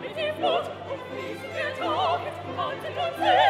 mit dem Blut und fließt der Tag mit Quanten und Seen.